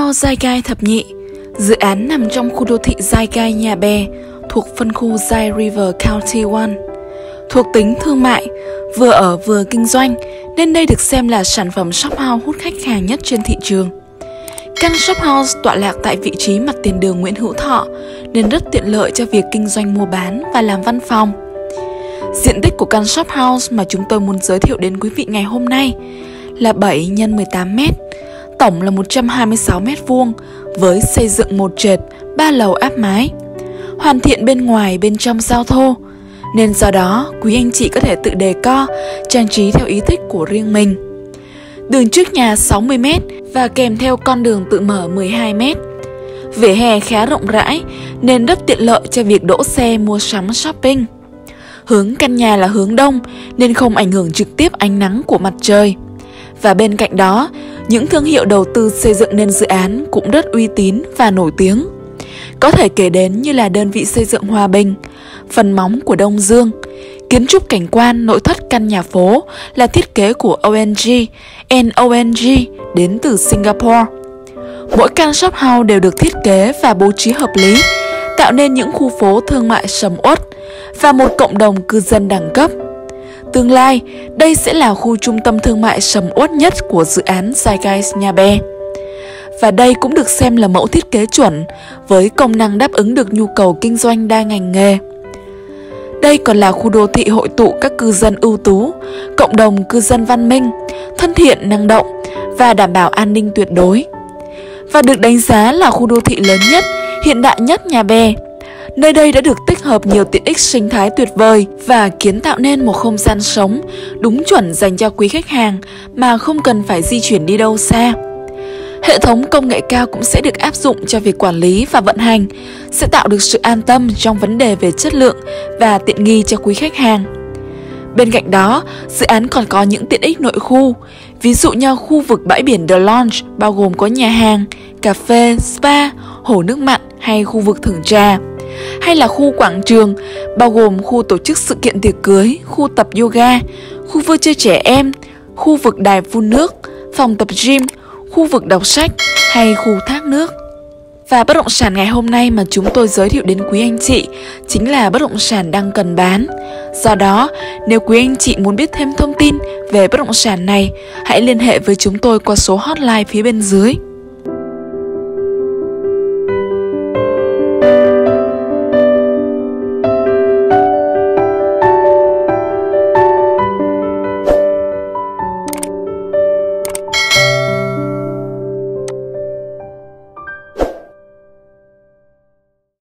Ao Giai Gai Thập Nhị Dự án nằm trong khu đô thị Giai Gai Nhà Bè thuộc phân khu Giai River County One. Thuộc tính thương mại, vừa ở vừa kinh doanh nên đây được xem là sản phẩm shop house hút khách hàng nhất trên thị trường. Căn shop house tọa lạc tại vị trí mặt tiền đường Nguyễn Hữu Thọ nên rất tiện lợi cho việc kinh doanh mua bán và làm văn phòng. Diện tích của căn shop house mà chúng tôi muốn giới thiệu đến quý vị ngày hôm nay là 7 x 18 mét tổng là 126 m vuông với xây dựng một trệt, ba lầu áp mái. Hoàn thiện bên ngoài bên trong giao thô, nên do đó quý anh chị có thể tự đề co, trang trí theo ý thích của riêng mình. Đường trước nhà 60m và kèm theo con đường tự mở 12m. Vỉa hè khá rộng rãi nên rất tiện lợi cho việc đỗ xe mua sắm shopping. Hướng căn nhà là hướng đông nên không ảnh hưởng trực tiếp ánh nắng của mặt trời. Và bên cạnh đó, những thương hiệu đầu tư xây dựng nên dự án cũng rất uy tín và nổi tiếng. Có thể kể đến như là đơn vị xây dựng Hòa Bình, phần móng của Đông Dương, kiến trúc cảnh quan nội thất căn nhà phố là thiết kế của ONG, NONG đến từ Singapore. Mỗi căn shop house đều được thiết kế và bố trí hợp lý, tạo nên những khu phố thương mại sầm uất và một cộng đồng cư dân đẳng cấp. Tương lai, đây sẽ là khu trung tâm thương mại sầm uất nhất của dự án Zeitgeist Nhà Bè. Và đây cũng được xem là mẫu thiết kế chuẩn với công năng đáp ứng được nhu cầu kinh doanh đa ngành nghề. Đây còn là khu đô thị hội tụ các cư dân ưu tú, cộng đồng cư dân văn minh, thân thiện, năng động và đảm bảo an ninh tuyệt đối. Và được đánh giá là khu đô thị lớn nhất, hiện đại nhất nhà bè. Nơi đây đã được tích hợp nhiều tiện ích sinh thái tuyệt vời và kiến tạo nên một không gian sống đúng chuẩn dành cho quý khách hàng mà không cần phải di chuyển đi đâu xa. Hệ thống công nghệ cao cũng sẽ được áp dụng cho việc quản lý và vận hành, sẽ tạo được sự an tâm trong vấn đề về chất lượng và tiện nghi cho quý khách hàng. Bên cạnh đó, dự án còn có những tiện ích nội khu, ví dụ như khu vực bãi biển The Lounge bao gồm có nhà hàng, cà phê, spa, hồ nước mặn hay khu vực thưởng trà. Hay là khu quảng trường, bao gồm khu tổ chức sự kiện tiệc cưới, khu tập yoga, khu vui chơi trẻ em, khu vực đài phun nước, phòng tập gym, khu vực đọc sách hay khu thác nước. Và bất động sản ngày hôm nay mà chúng tôi giới thiệu đến quý anh chị chính là bất động sản đang cần bán. Do đó, nếu quý anh chị muốn biết thêm thông tin về bất động sản này, hãy liên hệ với chúng tôi qua số hotline phía bên dưới.